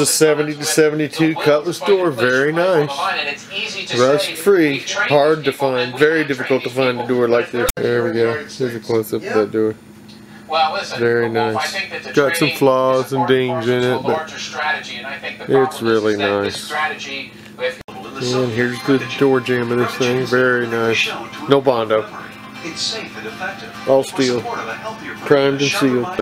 a 70 to 72 cutlass door. Very nice. Rust free. Hard to find. Very difficult to find a door like this. There we go. Here's a close up of that door. Well, Very nice. Got some flaws and dings in it, but it's really nice. And here's the door jamb of this thing. Very nice. No Bondo. All steel. Primed and sealed.